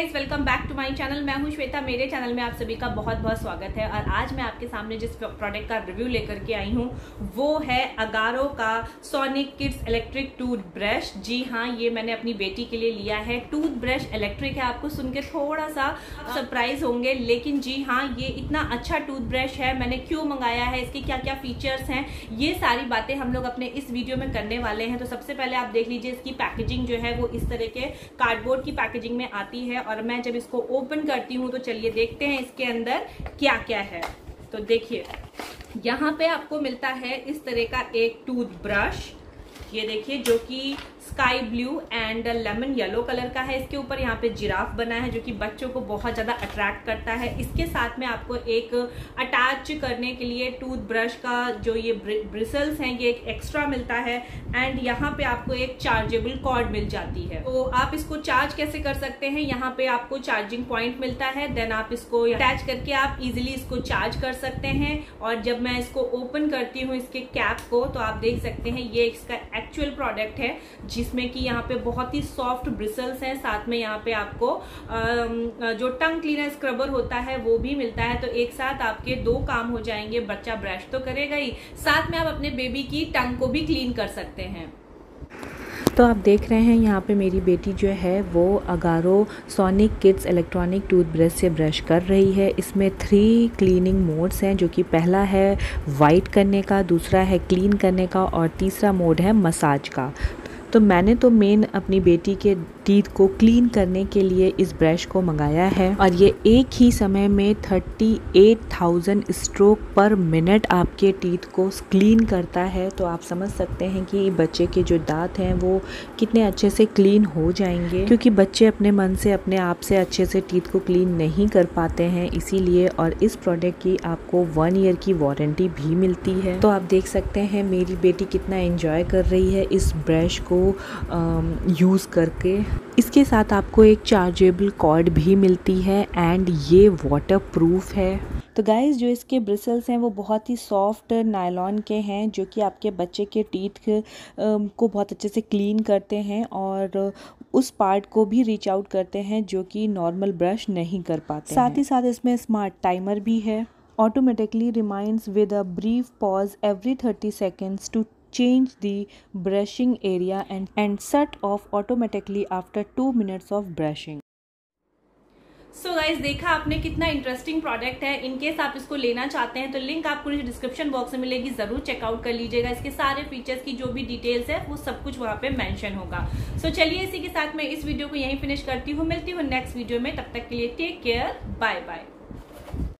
My channel मैं हूँ श्वेता, मेरे चैनल में आप सभी का बहुत बहुत स्वागत है। और आज मैं आपके सामने जिस प्रोडक्ट का रिव्यू लेकर के आई हूँ, वो है अगारो का sonic kids electric tooth brush जी हाँ ये मैंने अपनी बेटी के लिए लिया है। टूथ ब्रश इलेक्ट्रिक है, आपको सुन के थोड़ा सा सरप्राइज़ होंगे, लेकिन जी हाँ ये इतना अच्छा टूथ ब्रश है। मैंने क्यों मंगाया है, इसके क्या क्या फीचर्स हैं, ये सारी बातें हम लोग अपने इस वीडियो में करने वाले हैं। तो सबसे पहले आप देख लीजिए, इसकी पैकेजिंग जो है, वो इस तरह के कार्डबोर्ड की पैकेजिंग में आती है और मैं जब इसको ओपन करती हूँ तो चलिए देखते हैं इसके अंदर क्या क्या है। तो देखिए, यहाँ पे आपको मिलता है इस तरह का एक टूथब्रश ये देखिए, जो कि sky blue and lemon yellow colour का है। इसके ऊपर यहाँ पे जिराफ बना है जो कि बच्चों को बहुत ज़्यादा अट्रैक्ट करता है। इसके साथ में आपको एक अटैच करने के लिए टूथ ब्रश का जो ये ब्रिसल्स हैं, ये एक एक्स्ट्रा मिलता है एंड यहाँ पे आपको एक चार्जेबल कॉर्ड मिल जाती है। तो आप इसको चार्ज कैसे कर सकते हैं? यहाँ पे आपको चार्जिंग पॉइंट मिलता है। देन आप इसको अटैच करके आप इजिली इसको चार्ज कर सकते हैं और जब मैं इसको ओपन करती हूँ इसके कैप को तो आप देख सकते हैं ये इसका एक्चुअल प्रोडक्ट है जिसमें कि यहाँ पे बहुत ही सॉफ्ट ब्रिसल्स हैं, साथ में यहाँ पे आपको जो टंग क्लीनर स्क्रबर होता है, वो भी मिलता है। तो एक साथ आपके दो काम हो जाएँगे, बच्चा ब्रश तो करेगा ही, साथ में आप अपने बेबी की टंग को भी क्लीन कर सकते हैं। तो आप देख रहे हैं, यहाँ पे मेरी बेटी जो है, वो Agaro sonic kids electronic toothbrush से ब्रश कर रही है। इसमें थ्री क्लीनिंग मोड्स हैं, जो कि पहला है वाइट करने का, दूसरा है क्लीन करने का, और तीसरा मोड है मसाज का। तो मैंने तो मेन अपनी बेटी के टीथ को क्लीन करने के लिए इस ब्रश को मंगाया है। और ये एक ही समय में 38,000 स्ट्रोक पर मिनट आपके टीथ को क्लीन करता है। तो आप समझ सकते हैं कि बच्चे के जो दांत हैं वो कितने अच्छे से क्लीन हो जाएँगे। क्योंकि बच्चे अपने मन से अपने आप से अच्छे से टीथ को क्लीन नहीं कर पाते हैं इसीलिए और इस प्रोडक्ट की आपको वन ईयर की वारंटी भी मिलती है। तो आप देख सकते हैं मेरी बेटी कितना एंजॉय कर रही है इस ब्रश को। यूज़ करके। इसके साथ आपको एक चार्जेबल कॉर्ड भी मिलती है एंड ये वाटर प्रूफ है। तो गाइस जो इसके ब्रिसल्स हैं वो बहुत ही सॉफ्ट नायलॉन के हैं जो कि आपके बच्चे के टीथ को बहुत अच्छे से क्लीन करते हैं और उस पार्ट को भी रीच आउट करते हैं जो कि नॉर्मल ब्रश नहीं कर पाते साथ ही। साथ इसमें स्मार्ट टाइमर भी है। Automatically reminds with a brief pause every 30 seconds to change the brushing area and, and set off automatically after 2 minutes of brushing. So guys देखा आपने कितना इंटरेस्टिंग प्रोडक्ट है। इनकेस आप इसको लेना चाहते हैं तो लिंक आपको डिस्क्रिप्शन बॉक्स में मिलेगी। ज़रूर चेकआउट कर लीजिएगा। इसके सारे फीचर्स की जो भी डिटेल्स है वो सब कुछ वहाँ पे मेंशन होगा। सो so चलिए इसी के साथ मैं इस वीडियो को यहीं फिनिश करती हूँ। मिलती हूँ नेक्स्ट वीडियो में। तब तक के लिए टेक केयर बाय बाय